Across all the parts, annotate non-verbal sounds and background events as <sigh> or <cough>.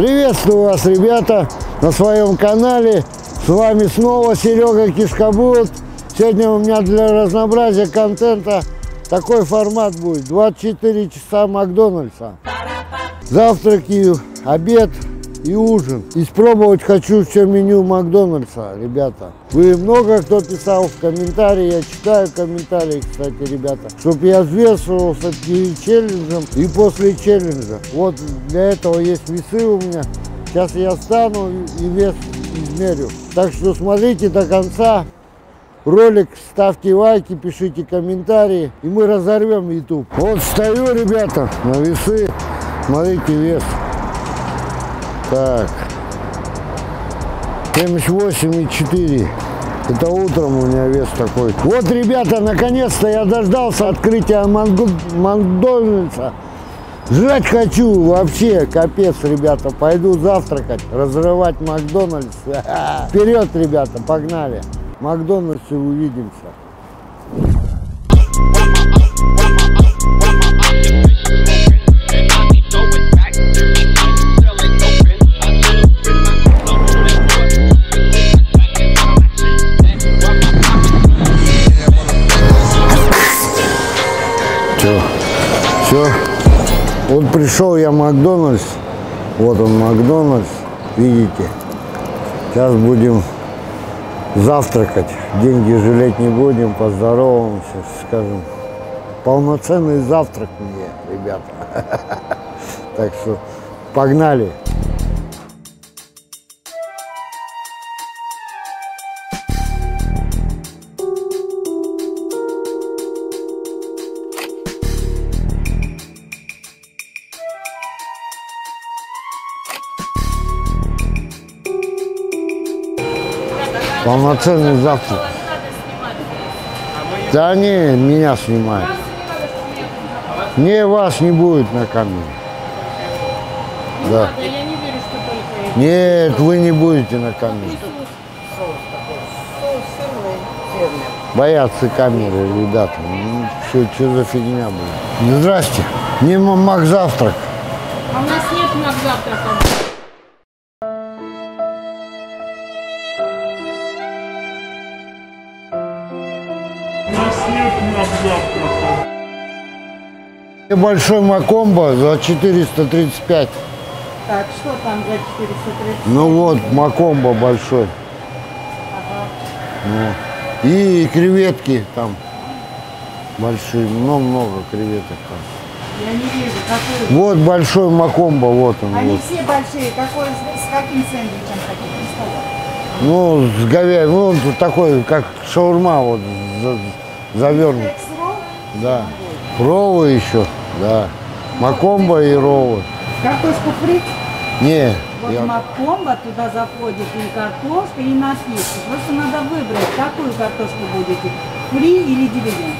Приветствую вас, ребята, на своем канале. С вами снова Серега Кишкобут. Сегодня у меня для разнообразия контента такой формат будет. 24 часа Макдональдса. Завтрак и обед и ужин. Испробовать хочу все меню Макдональдса, ребята. Вы много кто писал в комментарии, я читаю комментарии, кстати, ребята, чтобы я взвешивался перед челленджем и после челленджа. Вот для этого есть весы у меня. Сейчас я встану и вес измерю. Так что смотрите до конца. Ролик, ставьте лайки, пишите комментарии, и мы разорвем YouTube. Вот стою, ребята, на весы. Смотрите вес. Так. 78,4. Это утром у меня вес такой. Вот, ребята, наконец-то я дождался открытия Макдональдса. Жрать хочу вообще, капец, ребята. Пойду завтракать, разрывать Макдональдс. <laughs> Вперед, ребята, погнали. Макдональдсе увидимся. Пришел я Макдональдс. Вот он Макдональдс, видите. Сейчас будем завтракать. Деньги жалеть не будем, поздороваемся, скажем. Полноценный завтрак мне, ребята. <laughs> Так что погнали. Полноценный завтрак. Да не, меня снимают. Не, вас не будет на камере. Да. Нет, вы не будете на камере. Боятся камеры, ребята. Ну, что, что за фигня будет? Здрасте. Не м- мак завтрак. А у нас нет мак завтрака. Большой Макомбо за 435. Так, что там за 430? Ну вот, Макомбо большой. Ну. И креветки там большие, много-много креветок там. Я не вижу, какой. Вот большой Макомбо, вот он. Они Вот. все большие. Какой, с, каким сэндвичем хотите? Ну, с говядиной, ну, он тут такой, как шаурма, вот, за- завернут. Да. Ровы еще, да. Макомбо и ровы. Картошку фри? Не, Вот я- макомба туда заходит и картошка, и напитки. Просто надо выбрать, какую картошку будете. Фри или деревенскую?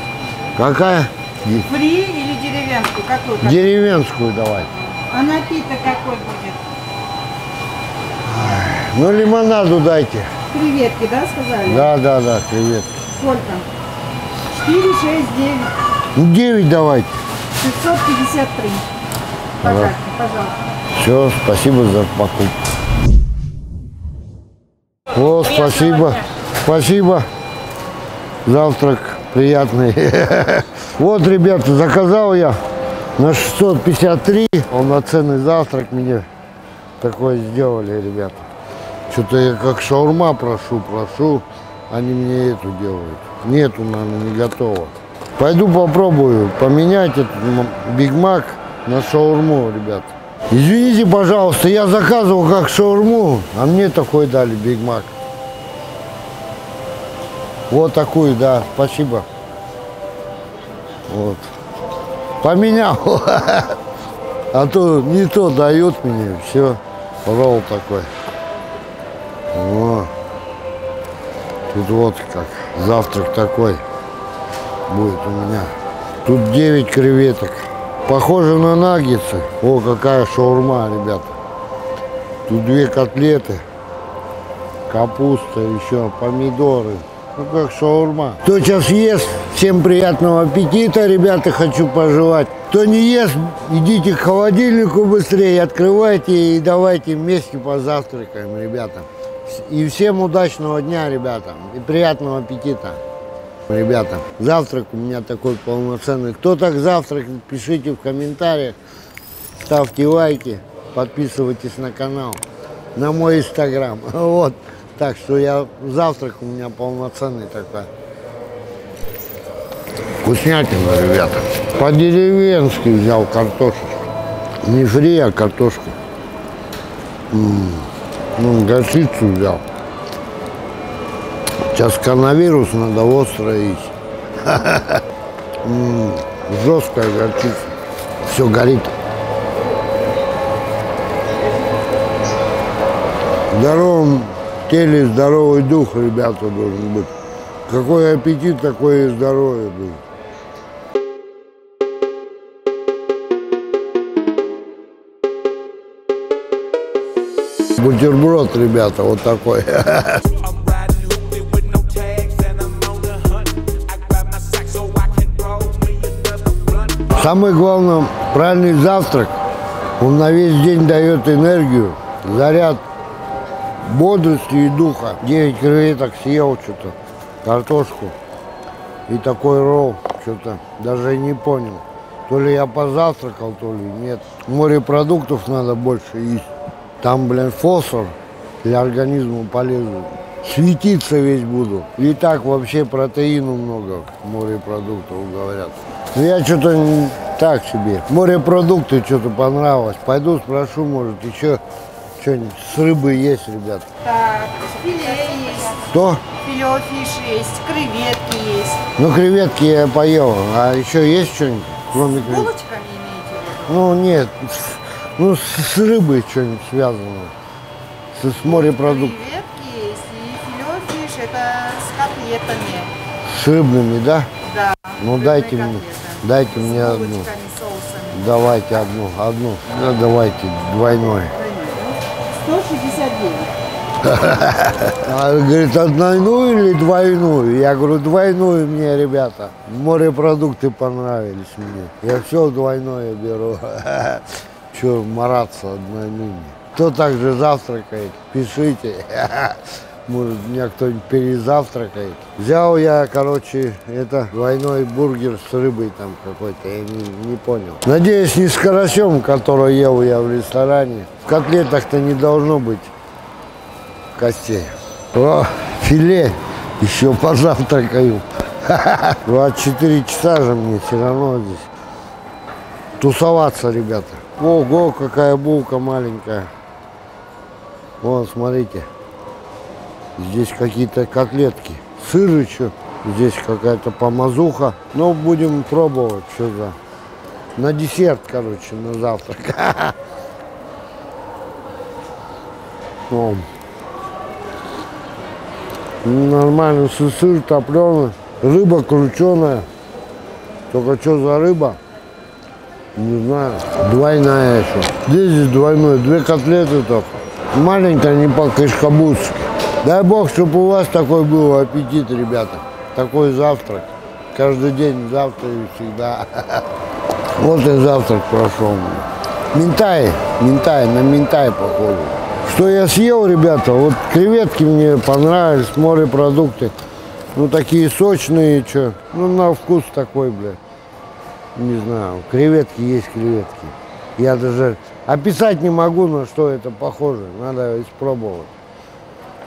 какая? Фри или деревенскую? Какую? картошку? Деревенскую давай. А напиток какой будет? Ну, лимонаду дайте. Креветки, да, сказали? Да, да, да, креветки. Сколько? 4, 6, 9, Ну, 9 давайте. 553. Пожалуйста, пожалуйста. Все, спасибо за покупку. О, спасибо. Спасибо. Завтрак приятный. <laughs> Вот, ребята, заказал я на 653. Полноценный завтрак мне такой сделали, ребята. Что-то я как шаурма прошу, прошу. Они мне эту делают. Нету, наверное, не готово. Пойду попробую поменять этот Биг Мак на шаурму, ребята. Извините, пожалуйста, я заказывал как шаурму, а мне такой дали Биг Мак. Вот такую, да, спасибо. Вот. Поменял. <laughs> А то не то дают мне, все. Ролл такой. О. Тут вот как завтрак такой будет у меня. Тут 9 креветок. Похоже на наггетсы. О, какая шаурма, ребята. Тут две котлеты. Капуста, еще помидоры. Ну как шаурма. Кто сейчас ест, всем приятного аппетита, ребята, хочу пожелать. Кто не ест, идите к холодильнику быстрее, открывайте и давайте вместе позавтракаем, ребята. И всем удачного дня, ребята, и приятного аппетита. Ребята, завтрак у меня такой полноценный. Кто так завтракает, пишите в комментариях, ставьте лайки, подписывайтесь на канал, на мой инстаграм. <laughs> Вот, так что я завтрак у меня полноценный такой. Вкуснятина, ребята. По-деревенски взял картошечку. Не фри, а картошку. М, Ну, горчицу взял. Сейчас коронавирус, надо остро. <laughs> М, Жесткая горчица. Все горит. В здоровом теле здоровый дух, ребята, должен быть. Какой аппетит, такое и здоровье будет. Бутерброд, ребята, вот такой. <laughs> Самое главное, правильный завтрак, он на весь день дает энергию, заряд бодрости и духа. 9 креветок съел что-то, картошку и такой ролл, что-то даже не понял. То ли я позавтракал, то ли нет. Морепродуктов надо больше есть. Там, блин, фосфор для организма полезный. Светиться весь буду. И так вообще протеину много морепродуктов, говорят. Ну, я что-то так себе. Морепродукты что-то понравилось. Пойду спрошу, может, еще что-нибудь с рыбой есть, ребят. Так, филе есть, Что? филеофиш есть, креветки есть. Ну, креветки я поел. А еще есть что-нибудь, кроме креветок? Булочками имеете в виду? Ну, нет. Ну, с, с рыбой что-нибудь связано. С, с морепродуктами. Креветки есть и филеофиш, это с котлетами. С рыбными, да? Да. Ну, дайте мне, котлеты. Дайте С мне одну. соусами. Давайте одну, одну. Ну, давайте двойной. 169. <laughs> А, говорит, однойную или двойную? Я говорю, двойную мне, ребята. Морепродукты понравились мне. Я все двойное беру. <laughs> Че мараться однойными. Кто также завтракает, пишите. <laughs> Может, меня кто-нибудь перезавтракает. Взял я, короче, это двойной бургер с рыбой там какой-то, я не, не понял. Надеюсь, не с карасем, который ел я в ресторане. В котлетах-то не должно быть костей. О, филе, еще позавтракаю. <laughs> 24 часа же мне все равно здесь тусоваться, ребята. Ого, какая булка маленькая. Вон, смотрите. Здесь какие-то котлетки. Сыр еще. Здесь какая-то помазуха. Ну, будем пробовать, что за. На десерт, короче, на завтрак. <laughs> Нормально, сы- сыр топленый, рыба крученая. Только что за рыба? Не знаю. Двойная еще. Здесь двойной? Две котлеты только. Маленькая, не по-кашкабузски. Дай бог, чтобы у вас такой был аппетит, ребята. Такой завтрак. Каждый день завтракаю всегда. <laughs> Вот и завтрак прошел. Минтай, минтай, на минтай похоже. Что я съел, ребята, вот креветки мне понравились, морепродукты. Ну, такие сочные, что. Ну, на вкус такой, бля. Не знаю, креветки есть креветки. Я даже описать не могу, на что это похоже. Надо испробовать.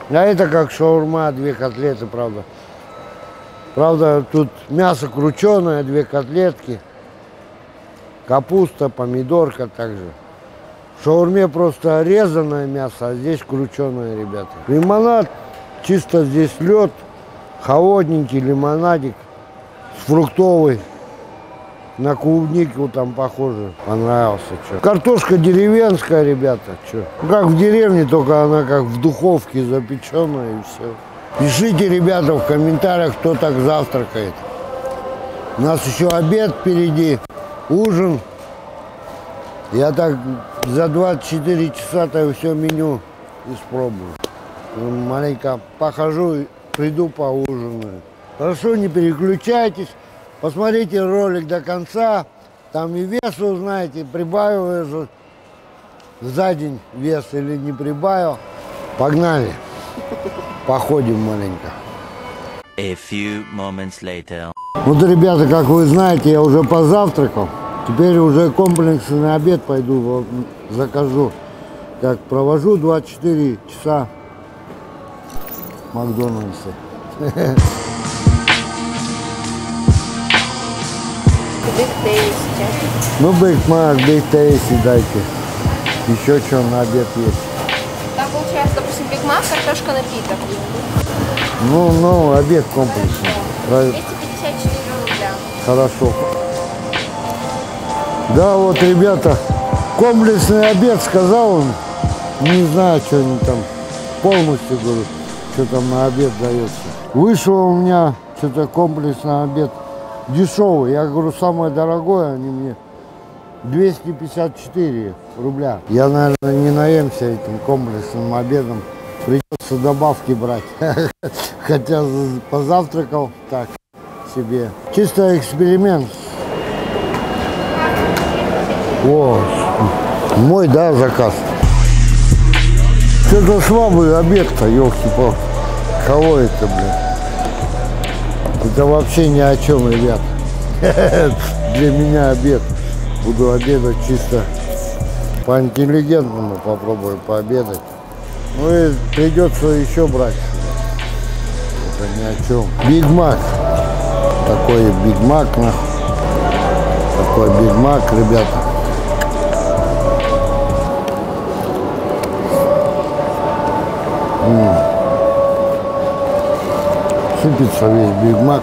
А это как шаурма, две котлеты, правда. Правда, тут мясо крученое, две котлетки. Капуста, помидорка также. В шаурме просто резаное мясо, а здесь крученое, ребята. Лимонад, чисто здесь лед, холодненький лимонадик фруктовый. На клубнику там похоже. Понравился. Чё. Картошка деревенская, ребята. Чё. Ну, как в деревне, только она как в духовке запеченная и все. Пишите, ребята, в комментариях, кто так завтракает. У нас еще обед впереди, ужин. Я так за 24 часа-то все меню испробую. Ну, Маленько похожу приду поужинаю. Хорошо, не переключайтесь. Посмотрите ролик до конца. Там и вес узнаете, прибавил же за день вес или не прибавил. Погнали. Походим маленько. A few moments later. Вот, ребята, как вы знаете, я уже позавтракал. Теперь уже комплексный обед пойду закажу. Так, провожу 24 часа в Макдональдсе. <laughs> Биг Тейсти. Ну, Биг Мак, Биг Тейси дайте. Еще что на обед есть. Там получается, допустим, Биг Мак, картошка напиток. Ну, ну, обед комплексный. Правильно. 254 рубля. Хорошо. Да, вот, ребята, комплексный обед, сказал он. Не знаю, что они там полностью, говорю, что там на обед дается. Вышел у меня что-то комплексный обед дешевый. Я говорю, самое дорогое, они мне 254 рубля. Я, наверное, не наемся этим комплексным обедом. Придется добавки брать. <laughs> Хотя позавтракал так себе. Чисто эксперимент. О, мой, да, заказ. Что-то слабый обед-то, елки-палки. Кого это, блин? Это вообще ни о чем, ребят. <laughs> Для меня обед. Буду обедать чисто по-интеллигентному, попробую пообедать. Ну и придется еще брать. Это ни о чем. Биг Мак. Такой Биг Мак. Такой Биг Мак, ребята. Сыпется весь Биг Мак.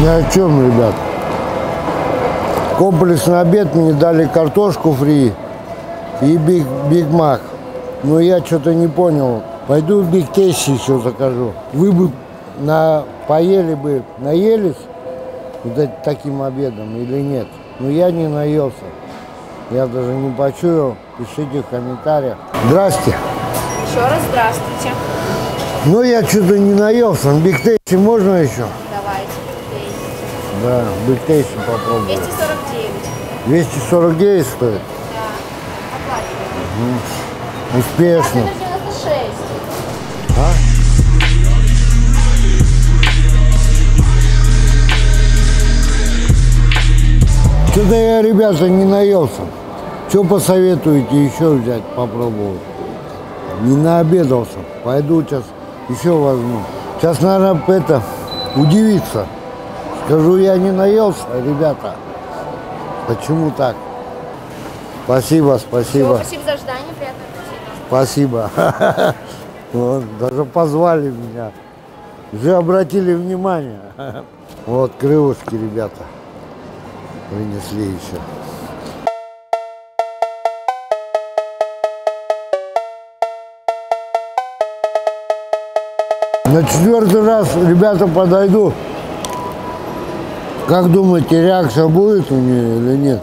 Ни о чем, ребят. Комплексный обед мне дали картошку фри и биг, биг мак. Но я что-то не понял. Пойду в биг тейси еще закажу. Вы бы на, поели бы, наелись вот таким обедом или нет? Но я не наелся. Я даже не почуял. Пишите в комментариях. Здрасте. Еще раз здравствуйте. Ну, я что-то не наелся. Биг тейси можно еще? Давайте. Тейсти. Да, биг тейси попробую. 249. 249 стоит? Да. Оплачиваем. Успешно. 96. Что-то я, ребята, не наелся. Что посоветуете еще взять, попробовать? Не наобедался. Пойду сейчас еще возьму. Сейчас, наверное, это, удивиться. Скажу, я не наелся, ребята. Почему так? Спасибо, спасибо, спасибо за ожидание. Приятного аппетита. спасибо. <laughs> Вот, даже позвали меня. Уже обратили внимание. <laughs> Вот крылышки, ребята, принесли еще. На четвертый раз, ребята, подойду. Как думаете, реакция будет у нее или нет?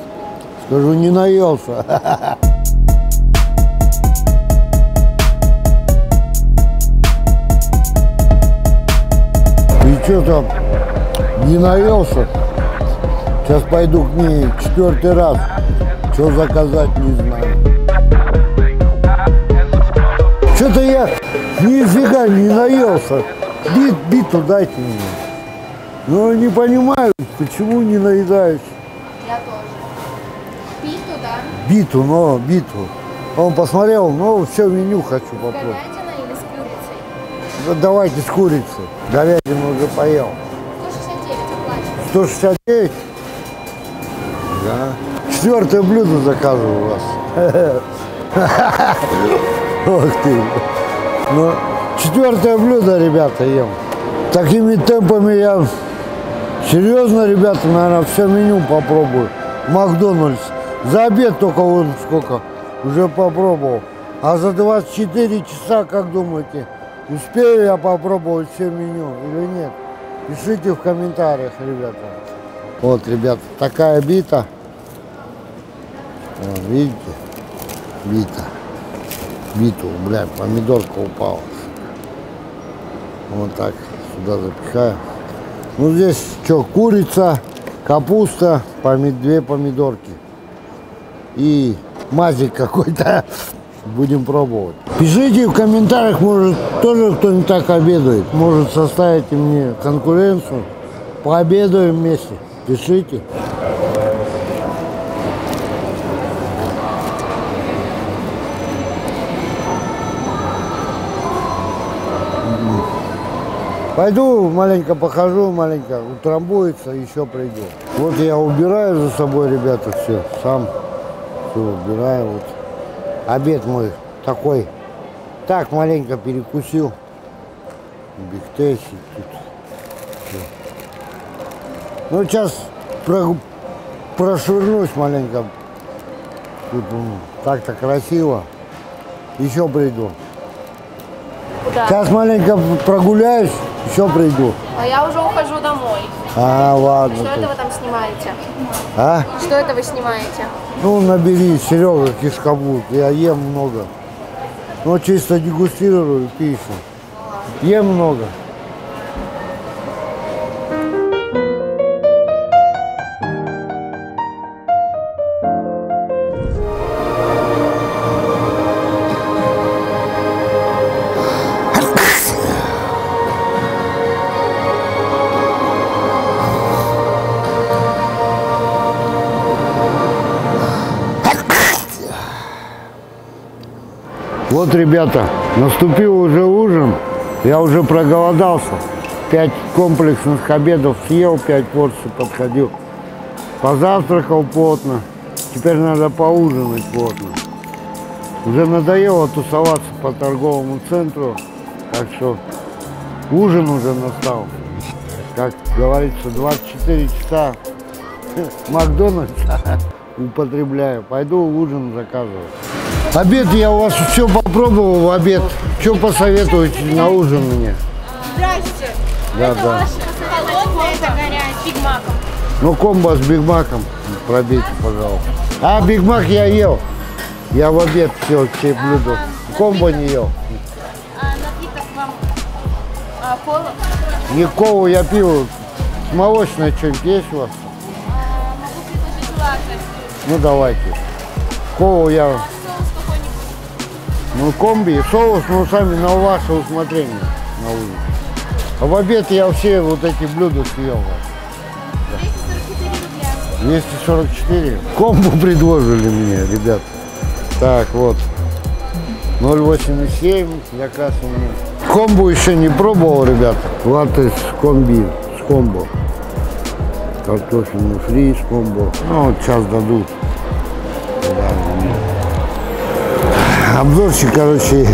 Скажу, не наелся. <laughs> И что там, не наелся. Сейчас пойду к ней четвертый раз. Что заказать, не знаю. Что-то я нифига не наелся. Бит, биту дайте мне. Но не понимаю, почему не наедаюсь. Я тоже. Питу, да? Биту, но биту. Он посмотрел, ну все меню хочу попробовать. Давайте с курицей. Говядину уже поел. 169 оплачиваем. 169? Да. Четвертое блюдо заказываю у вас. <laughs> Ох ты. Ну, четвертое блюдо, ребята, ем. Такими темпами я серьезно, ребята, наверное, все меню попробую. Макдональдс. За обед только вон сколько уже попробовал. А за 24 часа, как думаете, Успею я попробовать все меню или нет? Пишите в комментариях, ребята. Вот, ребята, такая бита. Вот, видите? Бита. Биту, блядь, помидорка упала. Вот так сюда запихаю. Ну здесь что, курица, капуста, поми- две помидорки и мазик какой-то. Будем пробовать. Пишите в комментариях, может тоже кто-нибудь так обедает. Может составите мне конкуренцию. Пообедаем вместе. Пишите. Пойду маленько похожу, маленько утрамбуется, еще приду. Вот я убираю за собой, ребята, все, сам все убираю. Вот. Обед мой такой. Так, маленько перекусил. Бигтейси тут. Ну, сейчас про- прошвырнусь маленько. Тут так-то красиво. Еще приду. Куда? Сейчас маленько прогуляюсь, еще приду. А я уже ухожу домой. А, ладно. Что тут. это вы там снимаете? А? Что это вы снимаете? Ну, набери, Серега, кишкабут. Я ем много. Ну, чисто дегустирую пищу. Ем много. Вот, ребята, наступил уже ужин. Я уже проголодался. Пять комплексных обедов съел, пять порций подходил. Позавтракал плотно. Теперь надо поужинать плотно. Уже надоело тусоваться по торговому центру. Так что ужин уже настал. Как говорится, 24 часа <laughs> Макдональдса <laughs> употребляю. Пойду ужин заказывать. Обед я у вас все попробовал в обед. Что посоветуете на ужин мне? Здрасте. Да, да. Холодное, это горячее. Биг Маком. Ну, комбо с Биг Маком пробейте, пожалуйста. А, Биг Мак я ел. Я в обед все, все блюда. Комбо не ел. А напиток вам а, кола? Не колу я пил. Молочное что-нибудь есть у вас? А, могу предложить латте. Ну, давайте. Колу я... Ну, комби, соус, ну, сами на ваше усмотрение на ужин. А в обед я все вот эти блюда съел. 244 рубля. 244. Комбу предложили мне, ребят. Так, вот. 0,87 заказ у. Комбу еще не пробовал, ребят. Латте с комби, с комбо. Картофельный фри с комбо. Ну, вот сейчас дадут. Обзорщик, короче,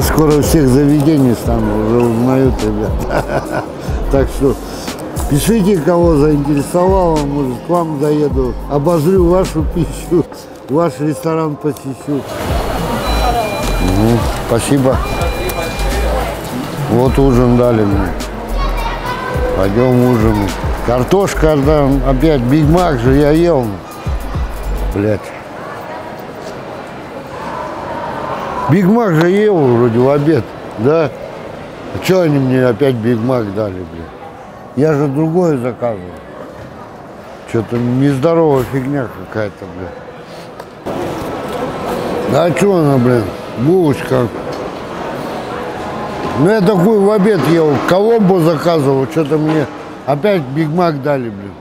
скоро всех заведений стану, уже узнают, ребят. <laughs> Так что пишите, кого заинтересовало, может, к вам заеду, обозрю вашу пищу, ваш ресторан посещу. Ну, спасибо. Вот ужин дали мне. Пойдем ужинать. Картошка, да, опять Биг Мак же я ел. Блять. Биг Мак же ел вроде в обед, да? А что они мне опять Биг Мак дали, блин? Я же другое заказывал. Что-то нездоровая фигня какая-то, блин. Да что она, блин? Булочка. Ну я такой в обед ел, комбо заказывал, что-то мне опять Биг Мак дали, блин.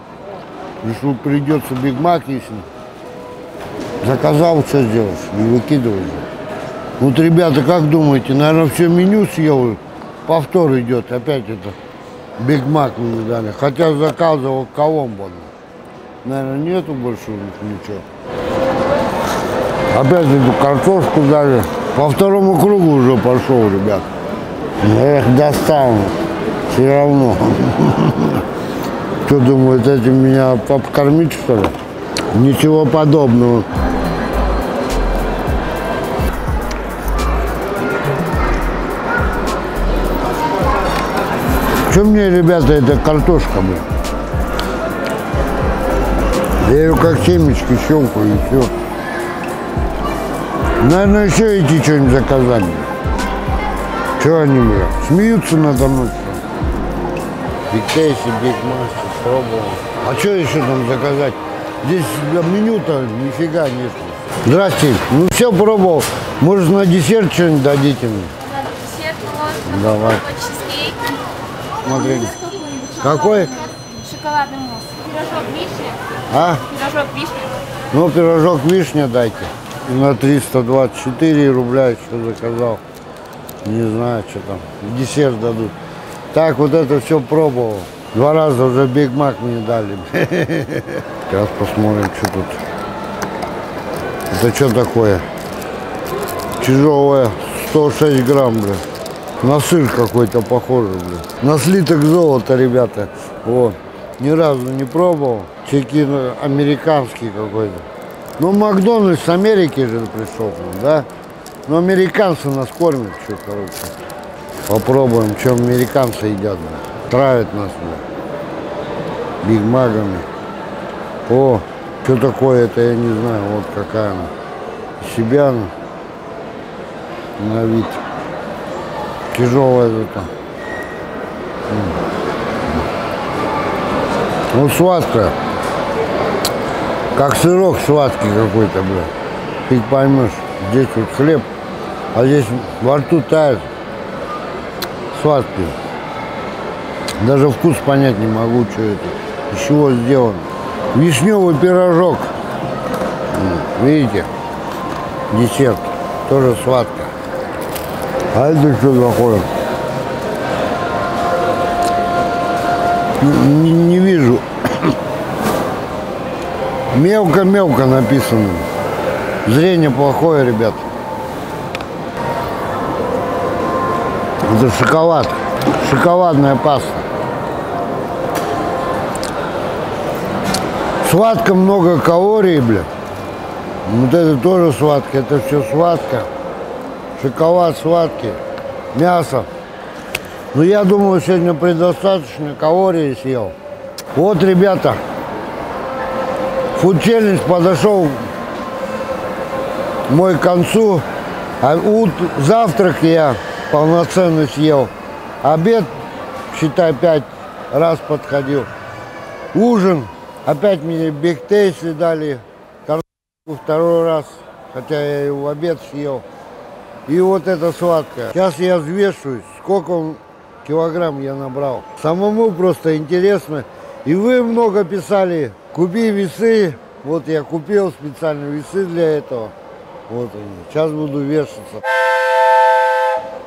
Решил, придется Биг Мак есть. Заказал, что сделаешь, не выкидывай. Вот, ребята, как думаете, наверное, все меню съел, повтор идет, опять это Биг Мак мне дали. Хотя заказывал комбо. Наверное, нету больше у них ничего. Опять эту картошку дали. По второму кругу уже пошел, ребят. Эх, достал. Все равно. <laughs> Кто думает, этим меня покормить, что ли? Ничего подобного. Что мне, ребята, это картошка, блин? Я ее как семечки щелкаю и все. Наверное, еще эти что-нибудь заказали. Че они, бля, смеются надо мной? что? Биг Тейсти, Биг Мастер, пробовал. А что еще там заказать? Здесь меню-то нифига нет. Здрасте. Ну все пробовал. Может на десерт что-нибудь дадите мне? Десерт вот. Давай. Вот Смотри. Какой? Шоколадный мусс. Пирожок вишня. А? Пирожок вишня. Ну, пирожок вишня дайте. На 324 рубля еще заказал. Не знаю, что там. Десерт дадут. Так, вот это все пробовал. Два раза уже Биг Мак мне дали. <laughs> Сейчас посмотрим, что тут. Это что такое? Тяжелое. 106 грамм, бля. На сыр какой-то похоже, бля. На слиток золота, ребята. Вот. Ни разу не пробовал. Чеки ну, американский какой-то. Ну, Макдональдс с Америки же пришел, да? Но американцы нас кормят, что, короче. Попробуем, что американцы едят, бля. Травят нас, бля. Бигмагами. О, что такое это, я не знаю. Вот какая она. Себя она. На вид. Тяжелая это. Ну, сладкая. Как сырок сладкий какой-то, бля. Ты поймешь, здесь вот хлеб, а здесь во рту тает. Сладкий. Даже вкус понять не могу, что это. Из чего сделано. Вишневый пирожок. Видите? Десерт. Тоже сладко. А это что такое? Не, не- вижу. <coughs> Мелко-мелко написано. Зрение плохое, ребят. Это шоколад. Шоколадная паста. Сладко много калорий, бля. Вот это тоже сладко, это все сладко. Шоколад сладкий. Мясо. Ну, я думаю, сегодня предостаточно калорий съел. Вот, ребята, фуд челлендж подошел мой концу. А ут, завтрак я полноценно съел. Обед, считай, пять раз подходил. Ужин, опять мне биг тейсли дали. Картошку второй раз, хотя я и в обед съел. И вот это сладкое. Сейчас я взвешиваюсь, сколько он килограмм я набрал. Самому просто интересно. И вы много писали, купи весы. Вот я купил специально весы для этого. Вот они. Сейчас буду вешаться.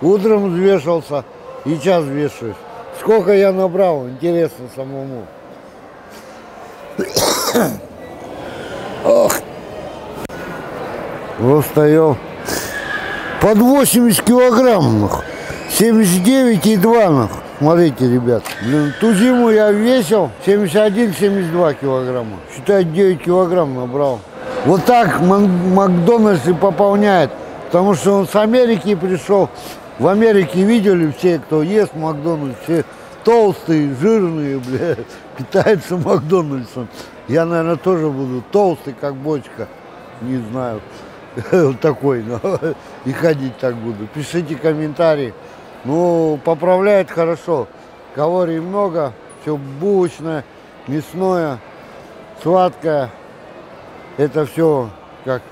Утром взвешивался и сейчас вешаюсь. Сколько я набрал, интересно самому. <coughs> Ох. Стоял. Под 80 килограмм, нах. 79,2, нах. Смотрите, ребят. Блин, ту зиму я весил 71-72 килограмма. Считай, 9 килограмм набрал. Вот так Мак- Макдональдс и пополняет. Потому что он с Америки пришел. В Америке видели все, кто ест Макдональдс, все толстые, жирные, бля, <laughs> питаются Макдональдсом. Я, наверное, тоже буду толстый, как бочка. Не знаю. <laughs> Такой, но <laughs> и ходить так буду. Пишите комментарии. Ну, поправляет хорошо. Калорий много, все булочное, мясное, сладкое. Это все как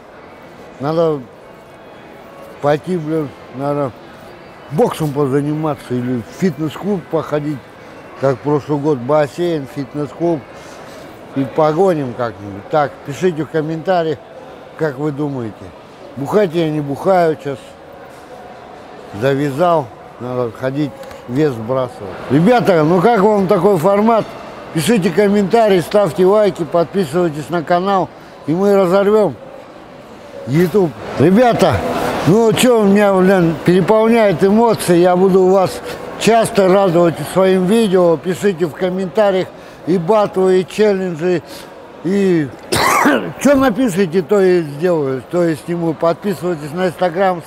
надо пойти, блин, надо боксом позаниматься или в фитнес-клуб походить, как прошлый год бассейн, фитнес-клуб и погоним как-нибудь. Так, пишите в комментариях, как вы думаете. Бухать я не бухаю сейчас. Завязал, надо ходить, вес сбрасывать. Ребята, ну как вам такой формат? Пишите комментарии, ставьте лайки, подписывайтесь на канал, и мы разорвем YouTube. Ребята, ну что, меня, блин, переполняет эмоции, я буду вас часто радовать своим видео. Пишите в комментариях и батлы, и челленджи, и <coughs> что напишите, то и сделаю, то и сниму. Подписывайтесь на Инстаграм,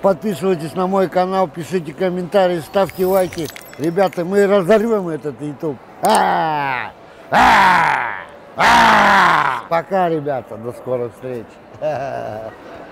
подписывайтесь на мой канал, пишите комментарии, ставьте лайки. Ребята, мы разорвем этот YouTube. А -а -а Пока, ребята, до скорых встреч. <laughs>